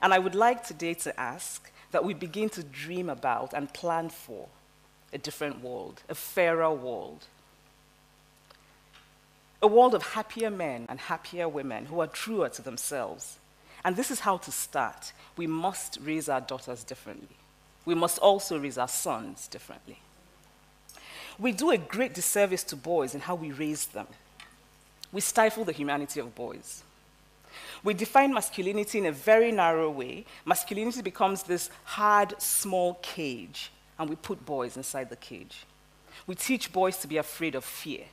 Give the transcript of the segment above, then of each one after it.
And I would like today to ask that we begin to dream about and plan for a different world, a fairer world. A world of happier men and happier women who are truer to themselves. And this is how to start. We must raise our daughters differently. We must also raise our sons differently. We do a great disservice to boys in how we raise them. We stifle the humanity of boys. We define masculinity in a very narrow way. Masculinity becomes this hard, small cage, and we put boys inside the cage. We teach boys to be afraid of fear.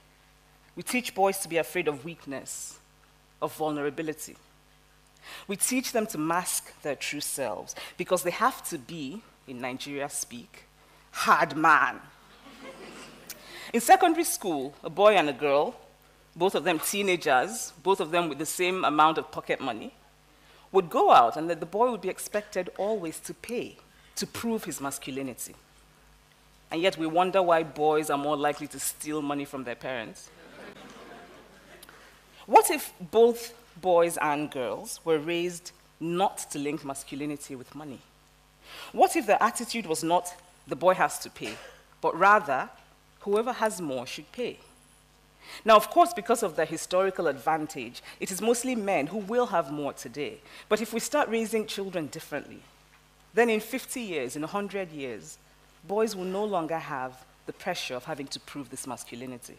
We teach boys to be afraid of weakness, of vulnerability. We teach them to mask their true selves because they have to be, in Nigeria speak, hard man. in secondary school, a boy and a girl both of them teenagers, both of them with the same amount of pocket money, would go out and that the boy would be expected always to pay to prove his masculinity. And yet we wonder why boys are more likely to steal money from their parents. what if both boys and girls were raised not to link masculinity with money? What if the attitude was not the boy has to pay, but rather whoever has more should pay? Now, of course, because of the historical advantage, it is mostly men who will have more today. But if we start raising children differently, then in 50 years, in 100 years, boys will no longer have the pressure of having to prove this masculinity.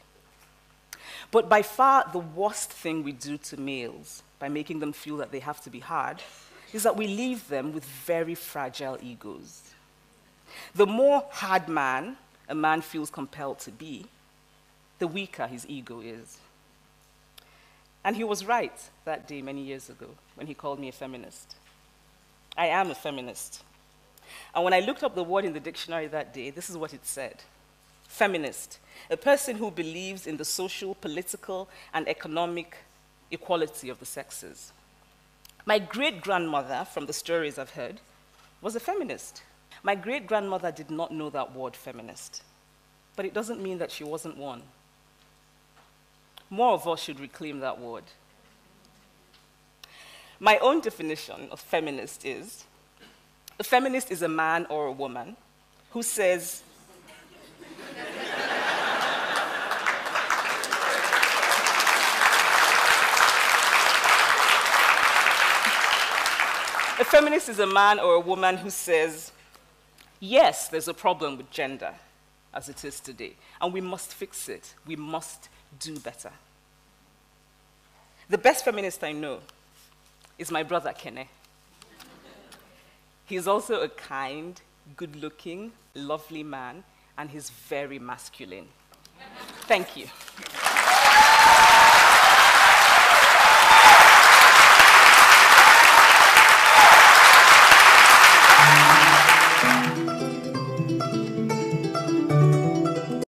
But by far the worst thing we do to males by making them feel that they have to be hard is that we leave them with very fragile egos. The more hard man a man feels compelled to be, the weaker his ego is. And he was right that day many years ago when he called me a feminist. I am a feminist. And when I looked up the word in the dictionary that day, this is what it said Feminist, a person who believes in the social, political, and economic equality of the sexes. My great grandmother, from the stories I've heard, was a feminist. My great grandmother did not know that word feminist, but it doesn't mean that she wasn't one. More of us should reclaim that word. My own definition of feminist is a feminist is a man or a woman who says, A feminist is a man or a woman who says, yes, there's a problem with gender as it is today, and we must fix it. We must do better. The best feminist I know is my brother Kene. He's also a kind, good looking, lovely man, and he's very masculine. Thank you.